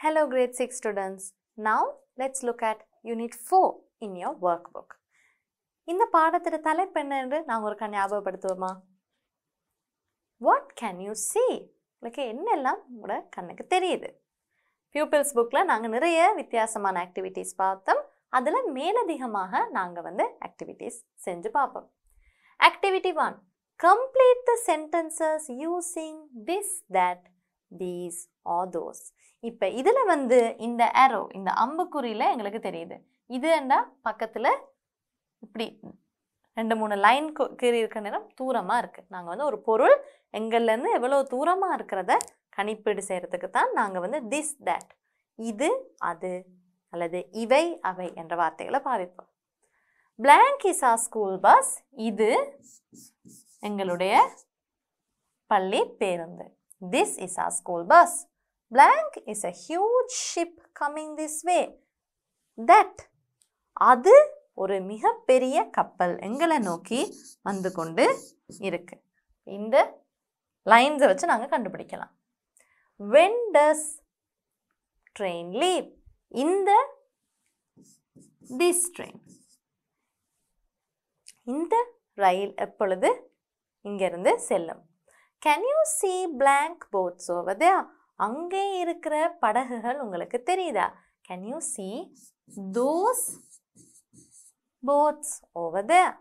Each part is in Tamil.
Hello, grade 6 students. Now, let's look at Unit 4 in your workbook. இந்த பாடத்தோட தலைப்பு என்ன என்று நாங்கள் ஒரு ஞாபகப்படுத்துவோமா? What can you see? உங்களுக்கு என்னெல்லாம் உங்களோட கண்ணுக்கு தெரியுது? பியூப்பிள்ஸ் புக்கில் நாங்கள் நிறைய வித்தியாசமான ஆக்டிவிட்டீஸ் பார்த்தோம். அதில் மேலதிகமாக நாங்கள் வந்து ஆக்டிவிட்டீஸ் செஞ்சு பார்ப்போம். Activity one complete the sentences using this that these or those இப்போ இதில் வந்து இந்த ஏரோ இந்த அம்புக்குறியில் எங்களுக்கு தெரியுது. இது என்ன? பக்கத்தில் இப்படி ரெண்டு மூணு லைன் கீறி இருக்கிற நேரம் தூரமாக இருக்குது நாங்கள் வந்து ஒரு பொருள் எங்கள்லேருந்து எவ்வளோ தூரமாக இருக்கிறத கணிப்பீடு செய்கிறதுக்கு தான் நாங்கள் வந்து திஸ் தட் இது அது அல்லது இவை அவை என்ற வார்த்தைகளை பாவிப்போம். Blank is a school bus இது எங்களுடைய பள்ளி பேருந்து. This is a school bus blank is a huge ship coming this way that அது ஒரு மிகப்பெரிய கப்பல் எங்களை நோக்கி வந்து கொண்டு இருக்கு. இந்த லைன்ஸை வச்சு நாங்கள் கண்டுபிடிக்கலாம். When does train leave? இந்த this train. இந்த ரயில் எப்பொழுது இங்கிருந்து செல்லும்? Can you see blank boats over there? அங்கே இருக்கிற படகுகள் உங்களுக்கு தெரியுதா? Can you see those boats over there?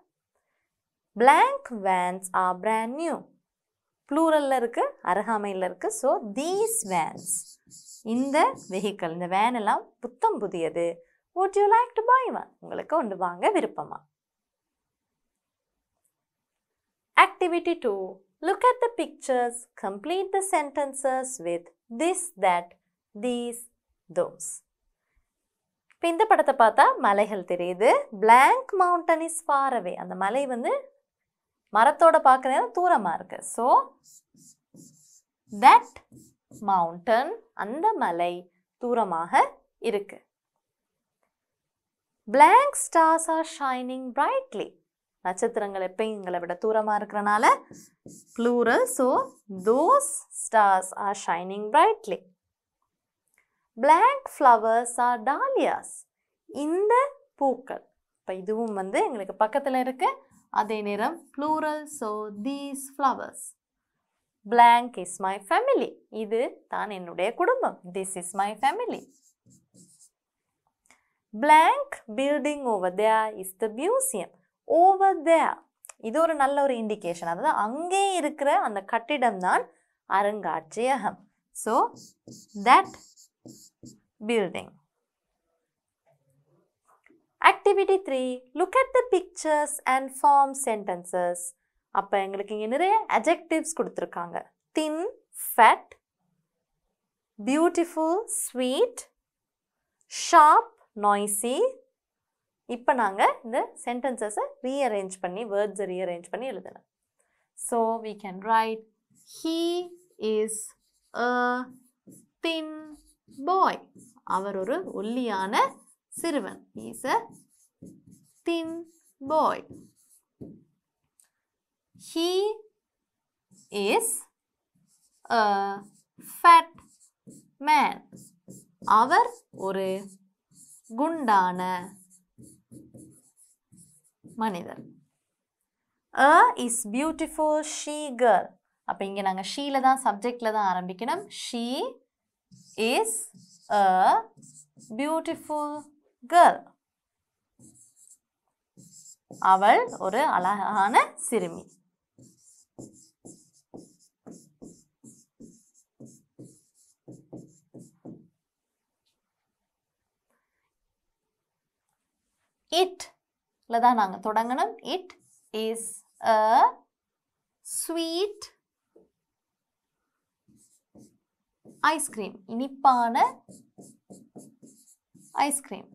Blank vans are brand new. ப்ளூரலில் இருக்குது அருகாமையில் இருக்குது ஸோ தீஸ் வேன்ஸ் இந்த வெஹிக்கிள் இந்த வேன் எல்லாம் புத்தம் புதியது. Would you like to buy van உங்களுக்கு ஒன்று வாங்க விருப்பமா? Activity two Look at the pictures, complete the sentences with this, that, these, those. இப்போ இந்த படத்தை பார்த்தா மலைகள் தெரியுது blank mountain is far away அந்த மலை வந்து மரத்தோட பார்க்குற நேரம் தூரமாக இருக்கு ஸோ தட் மவுண்டன் அந்த மலை தூரமாக இருக்கு blank stars are shining brightly நட்சத்திரங்கள் எப்பயும் எங்களை விட தூரமாக இருக்கிறனால plural so those stars are shining brightly blank flowers are dahlias இந்த பூக்கள் இப்போ இதுவும் வந்து எங்களுக்கு பக்கத்தில் இருக்கு. அதே நேரம் plural so these flowers blank is my family இது தான் என்னுடைய குடும்பம். This is my family blank building over there is the museum over there இது ஒரு நல்ல ஒரு இண்டிகேஷன் அதாவது அங்கே இருக்கிற அந்த கட்டிடம் தான் அருங்காட்சியகம். So that building activity three look at the pictures and form sentences அப்போ எங்களுக்கு இங்கே நிறைய அஜெக்டிவ்ஸ் கொடுத்துருக்காங்க. Thin fat beautiful sweet sharp noisy இப்போ நாங்கள் இந்த சென்டென்சஸை ரீஅரேஞ்ச் பண்ணி வேர்ட்ஸை ரீஅரேஞ்ச் பண்ணி எழுதணும் so we can write he is a thin boy அவர் ஒரு ஒல்லியான சிறுவன். Is a thin boy he is a fat man அவர் ஒரு குண்டான மனிதர் a is beautiful she girl அப்போ இங்கே நாங்கள் ஷீல தான் சப்ஜெக்டில் தான் ஆரம்பிக்கணும். She is a beautiful girl அவள் ஒரு அழகான சிறுமி. It தான் நாங்கள் தொடங்கணும் it is a sweet ice cream இனிப்பான ice cream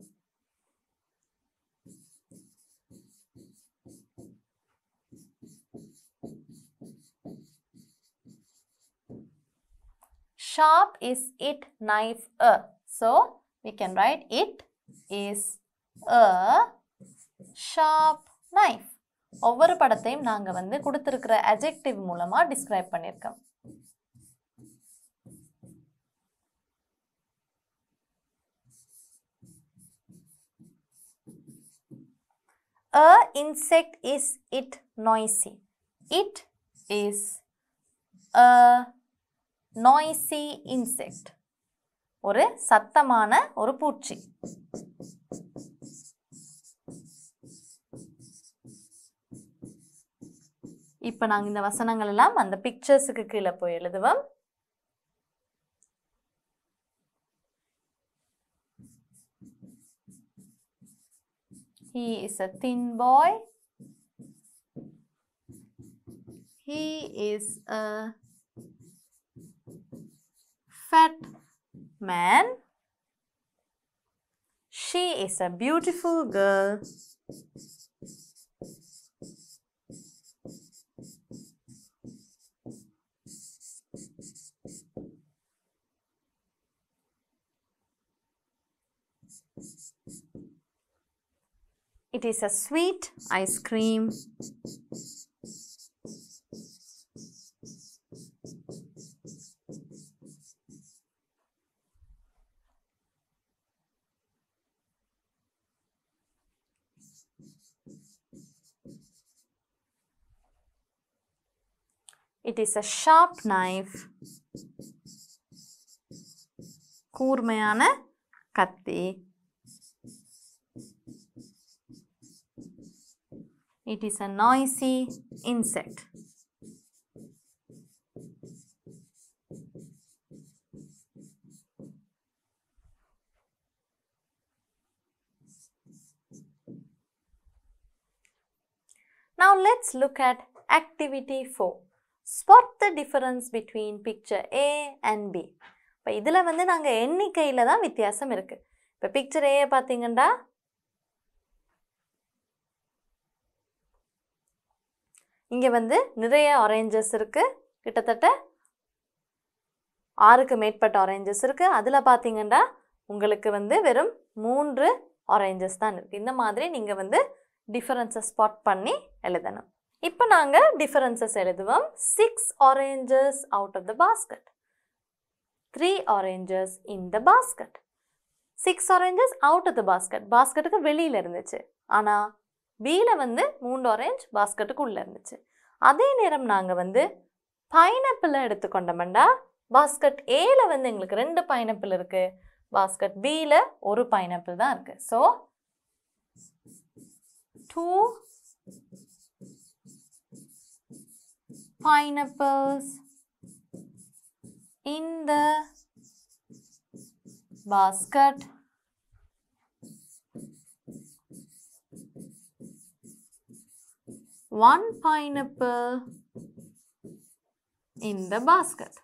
sharp is it knife a so we can write it is a sharp knife ஒவ்வொரு படத்தையும் நாங்கள் வந்து கொடுத்துருக்கிற அஜெக்டிவ் மூலமாக டிஸ்கிரைப் பண்ணியிருக்கோம் A insect is it noisy. It is a noisy insect. ஒரு சத்தமான ஒரு பூச்சி இப்போ நாங்கள் இந்த வசனங்கள் எல்லாம் அந்த பிக்சர்ஸுக்கு கீழே போய் எழுதுவோம் He is a thin boy. He is a fat man. She is a beautiful girl. It is a sweet ice cream. It is a sharp knife. கூர்மையான கத்தி It is a noisy insect. Now let's look at activity 4. Spot the difference between picture A and B. இப்போ இதில் வந்து நாங்கள் எண்ணிக்கையில் தான் வித்தியாசம் இருக்குது இப்போ பிக்சர் ஏ பார்த்தீங்கன்னா இங்கே வந்து நிறைய ஆரேஞ்சஸ் இருக்குது கிட்டத்தட்ட ஆறுக்கு மேற்பட்ட ஆரேஞ்சஸ் இருக்குது அதில் பார்த்தீங்கன்னா உங்களுக்கு வந்து வெறும் மூன்று ஆரேஞ்சஸ் தான் இருக்குது இந்த மாதிரி நீங்கள் வந்து டிஃபரன்ஸை ஸ்பாட் பண்ணி எழுதணும். இப்போ நாங்கள் டிஃபரன்சஸ் எழுதுவோம். Six oranges out of the basket three oranges in the basket six oranges out of the basket பாஸ்கெட்டுக்கு வெளியில் இருந்துச்சு. ஆனால் பியில் வந்து மூன்று ஆரேஞ்ச் பாஸ்கெட்டுக்கு உள்ளே இருந்துச்சு. அதே நேரம் நாங்கள் வந்து பைனாப்பிளை எடுத்துக்கொண்டோம்டா பாஸ்கெட் ஏல வந்து எங்களுக்கு ரெண்டு பைனாப்பிள் இருக்குது பாஸ்கெட் பியில் ஒரு பைனாப்பிள் தான் இருக்குது so two pineapples in the basket. One pineapple in the basket.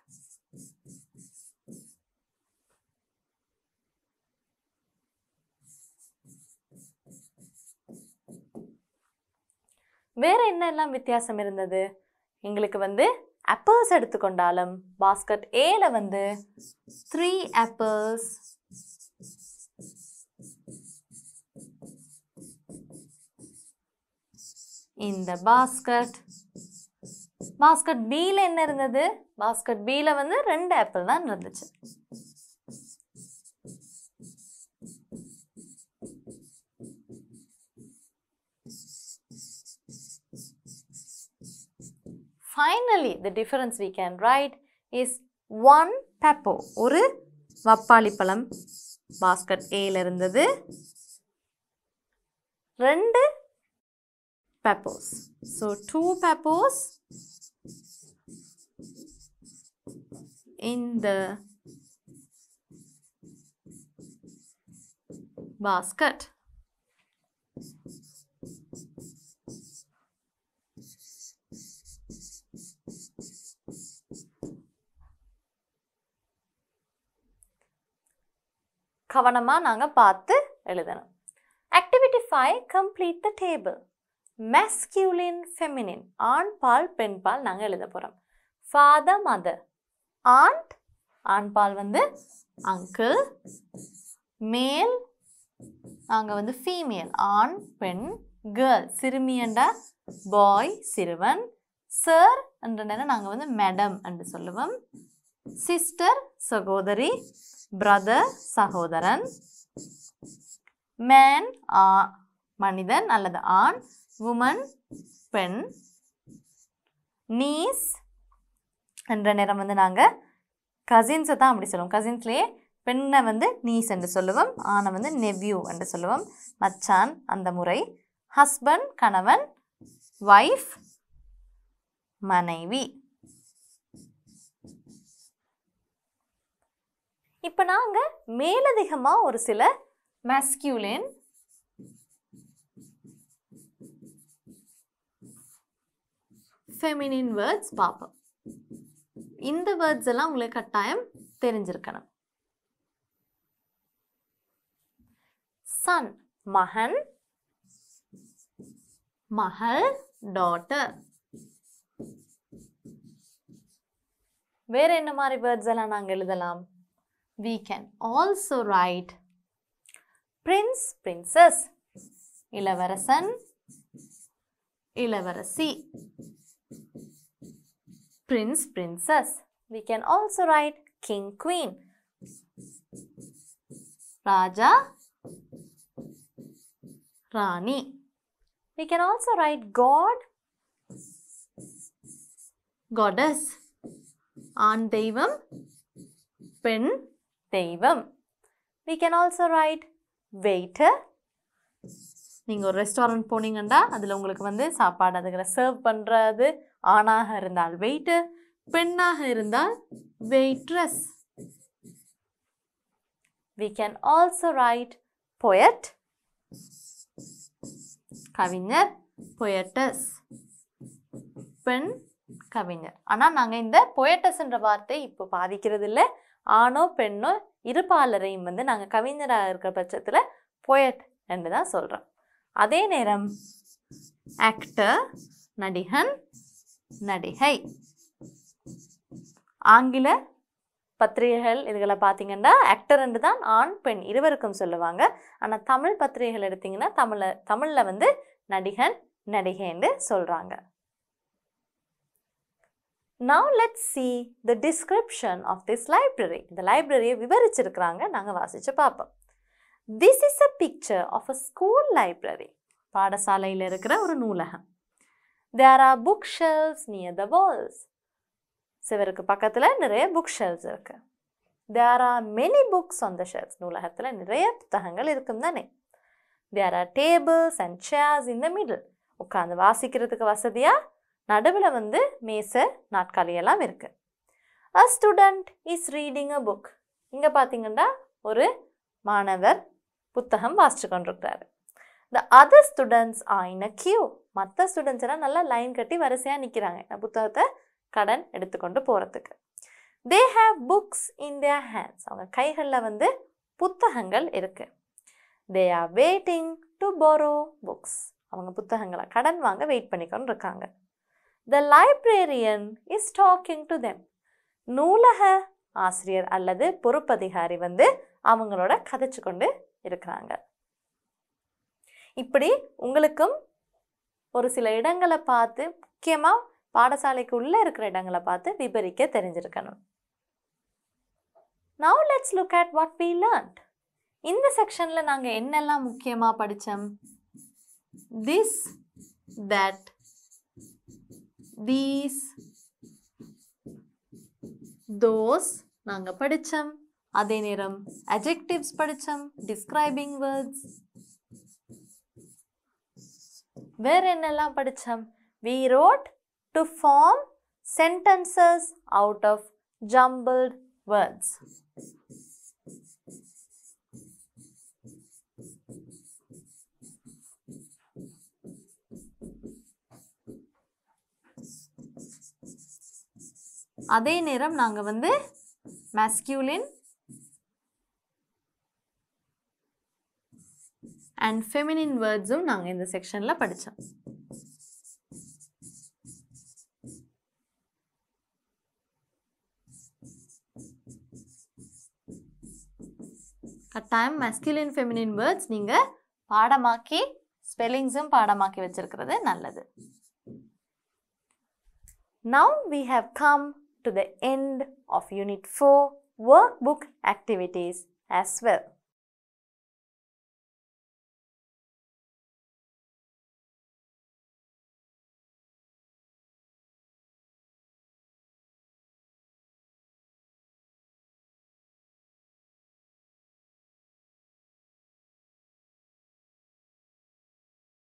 வேற என்னெல்லாம் வித்தியாசம் இருந்தது? எங்களுக்கு வந்து ஆப்பிள்ஸ் எடுத்துக்கொண்டாலும் பாஸ்கட் ஏல வந்து த்ரீ ஆப்பிள்ஸ் இந்த பாஸ்கட் பாஸ்கட் பியில் என்ன இருந்தது? பாஸ்கட் பியில் வந்து ரெண்டு ஆப்பிள் தான் இருந்துச்சு. Finally the difference we can write is one papaw ஒரு வப்பாளி பழம். பாஸ்கட் ஏல இருந்தது. ரெண்டு peppers so two peppers in the basket. கவனமாக நாங்கள் பார்த்து எழுதணும். Activity five complete the table masculine feminine ஆண் பால் பெண் பால் நாங்கள் எழுத போகிறோம் ஃபாதர் மதர் ஆண்ட் ஆண் பால் வந்து அங்கிள் மேல் நாங்கள் வந்து ஃபீமேல் ஆண் பெண் கேர்ள் சிறுமியண்டா பாய் சிறுவன். சார் என்ற நேரம் நாங்கள் வந்து மேடம் என்று சொல்லுவோம். சிஸ்டர் சகோதரி. பிரதர் சகோதரன். மேன் மனிதன் அல்லது ஆண் உமன் பெண் நீஸ் என்ற நேரம் வந்து நாங்கள் கசின்ஸை தான் அப்படி சொல்லுவோம். கசின்ஸ்லேயே பெண்ணை வந்து நீஸ் என்று சொல்லுவோம். ஆணை வந்து நெவ்யூ என்று சொல்லுவோம். மச்சான் அந்த முறை ஹஸ்பண்ட் கணவன் வைஃப் மனைவி. இப்போ நாங்கள் மேலதிகமாக ஒரு சில மஸ்கியூலின் ஃபெமினின் வேர்ட்ஸ் பார்ப்போம். இந்த வேர்ட்ஸ் எல்லாம் உங்களுக்கு கட்டாயம் தெரிஞ்சிருக்கணும். சன் மகன். மகள் டாட்டர் வேற என்ன மாதிரி வேர்ட்ஸ் எல்லாம் நாங்கள் எழுதலாம்? We can also write prince princess இளவரசன் இளவரசி. prince, princess. We can also write king, queen. Raja, Rani. We can also write God, Goddess, An Devam, pin Devam. We can also write waiter, நீங்கள் ஒரு ரெஸ்டாரண்ட் போனீங்கன்னா அதில் உங்களுக்கு வந்து சாப்பாடு அதுகளை சர்வ் பண்ணுறது ஆணாக இருந்தால் வெயிட்டு பெண்ணாக இருந்தால் waitress we can also write poet கவிஞர் poetess. பெண் கவிஞர். ஆனால் நாங்கள் இந்த பொயட்டஸ்ன்ற வார்த்தை இப்போ பாதிக்கிறது இல்லை ஆணோ பெண்ணோ இருப்பாளரையும் வந்து நாங்கள் கவிஞராக இருக்கிற பட்சத்தில் poet என்று தான் சொல்கிறோம் அதே நேரம் ஆக்டர் நடிகன் நடிகை. ஆங்கில பத்திரிகைகள் இதுகளை பார்த்தீங்கன்னா ஆக்டர் என்று தான் ஆண் பெண் இருவருக்கும் சொல்லுவாங்க. ஆனால் தமிழ் பத்திரிகைகள் எடுத்திங்கன்னா தமிழில் தமிழில் வந்து நடிகன் நடிகை என்று சொல்கிறாங்க Now let see the description of this library இந்த லைப்ரரியை விவரிச்சிருக்கிறாங்க. நாங்கள் வாசித்து பார்ப்போம். This is a picture of a school library பாடசாலையில் இருக்கிற ஒரு நூலகம். There are book shelves near the walls. சிவருக்கு பக்கத்தில் நிறைய புக் ஷெல்ஸ் இருக்கு. There are many books on the shelves நூலகத்தில் நிறைய புத்தகங்கள் இருக்கும் தானே? There are tables and chairs in the middle உட்காந்து வாசிக்கிறதுக்கு வசதியாக நடுவில் வந்து மேசை நாட்காலி எல்லாம் இருக்கு. A student is reading a book இங்கே பார்த்தீங்கன்னா ஒரு மாணவர் புத்தகம் வாசிச்சு கொண்டிருக்கிறாரு. The other students are in a queue மற்ற ஸ்டூடெண்ட்ஸ் எல்லாம் நல்லா லைன் கட்டி வரிசையாக நிற்கிறாங்க இந்த புத்தகத்தை கடன் எடுத்துக்கொண்டு போகிறதுக்கு they have books in their hands அவங்க கைகளில் வந்து புத்தகங்கள் இருக்கு. They are waiting to borrow books அவங்க புத்தகங்களை கடன் வாங்க வெயிட் பண்ணிக்கொண்டு இருக்காங்க the librarian is talking to them நூலக ஆசிரியர் அல்லது பொறுப்பதிகாரி வந்து அவங்களோட கதைச்சு கொண்டு இருக்கிறாங்க. இப்படி உங்களுக்கும் ஒரு சில இடங்களை பார்த்து முக்கியமாக பாடசாலைக்கு உள்ளே இருக்கிற இடங்களை பார்த்து விபரிக்க தெரிஞ்சிருக்கணும். Now let's look at what we learned இந்த செக்ஷனில் நாங்கள் என்னெல்லாம் முக்கியமாக படித்தோம் திஸ் தட் தீஸ் தோஸ் நாங்கள் படித்தோம் அதே நேரம் அஜெக்டிவ்ஸ் படித்தோம் டிஸ்கிரைபிங் வேர்ட்ஸ் வேறு என்னெல்லாம் படித்தோம் we wrote to form sentences out of jumbled words அதே நேரம் நாங்கள் வந்து மேஸ்கியூலின் அண்ட் ஃபெமினின் வேர்ட்ஸும் நாங்கள் இந்த செக்ஷனில் படித்தோம் கட்டாயம் மஸ்கிலின் ஃபெமினின் வேர்ட்ஸ் நீங்கள் பாடமாக்கி ஸ்பெல்லிங்ஸும் பாடமாக்கி வச்சிருக்கிறது நல்லது Now we have come to the end of Unit 4 workbook activities as well.